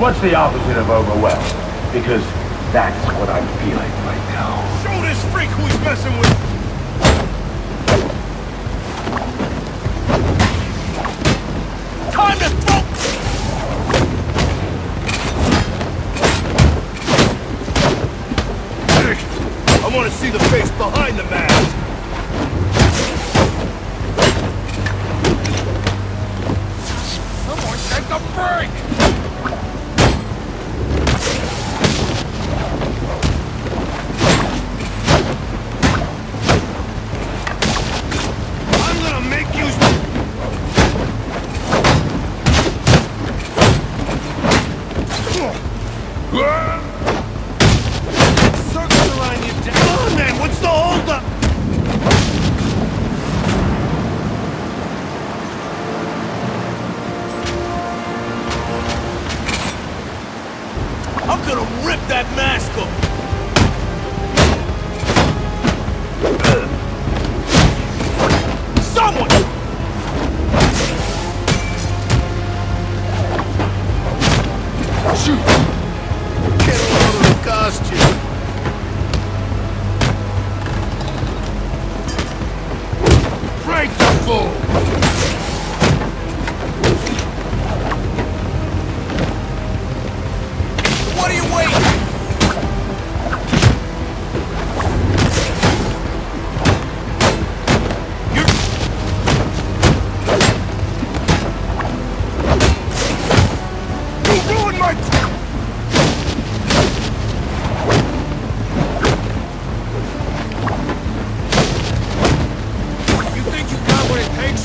What's the opposite of overwhelmed? Because that's what I'm feeling right now. Show this freak who he's messing with!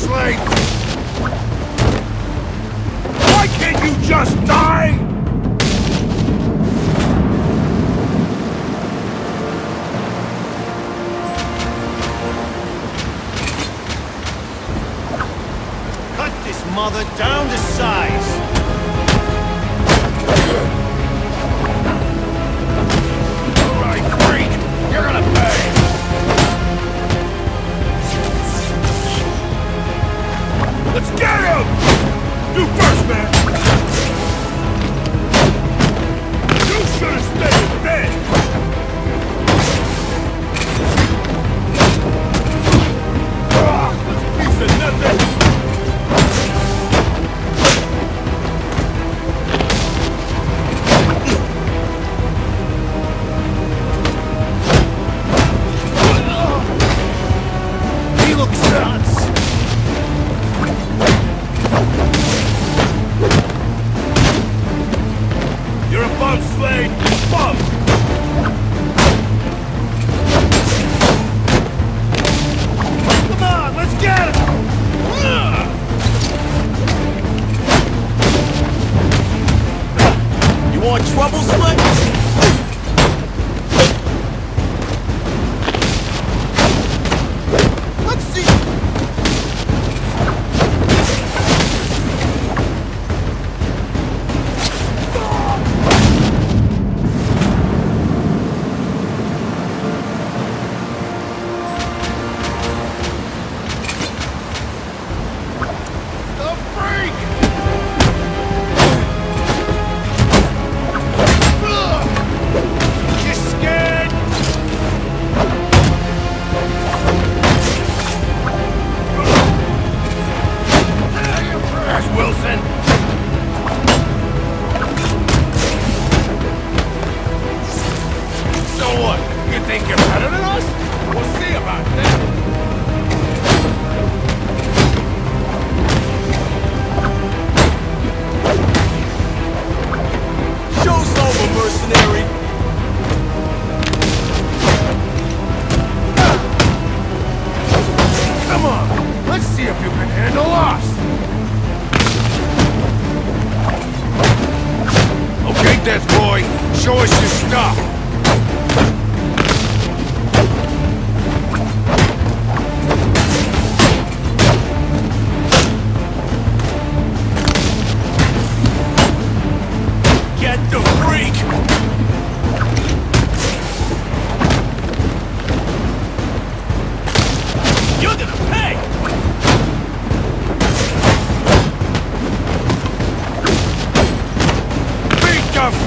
slave! Why can't you just die? Cut this mother down to size! More trouble, Slick?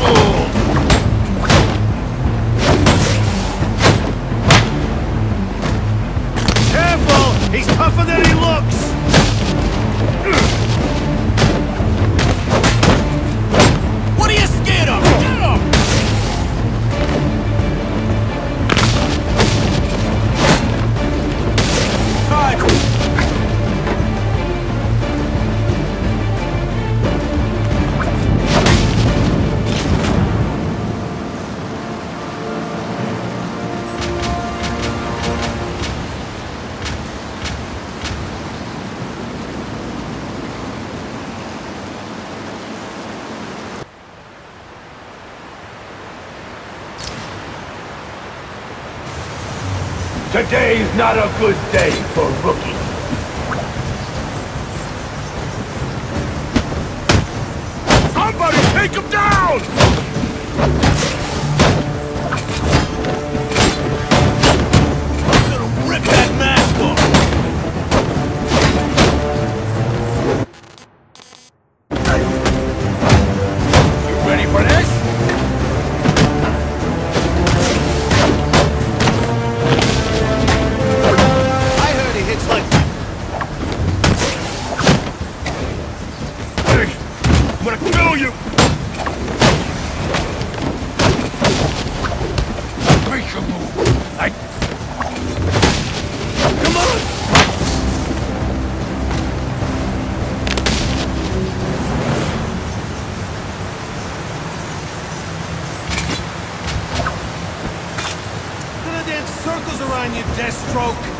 Oh! Today's not a good day for rookies. Somebody take him down! broke.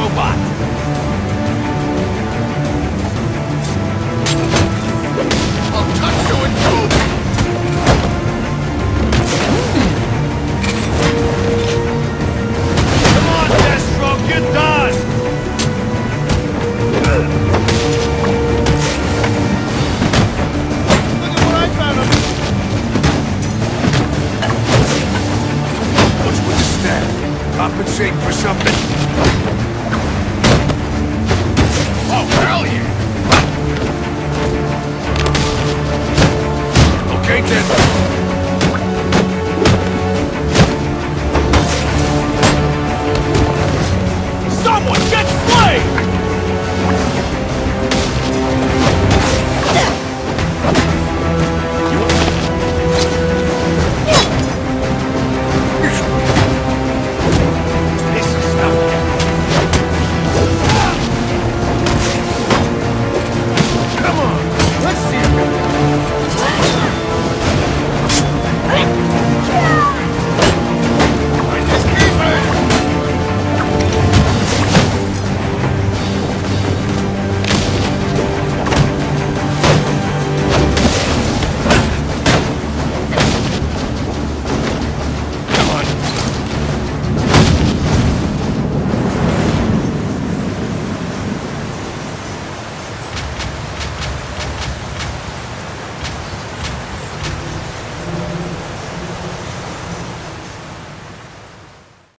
robot.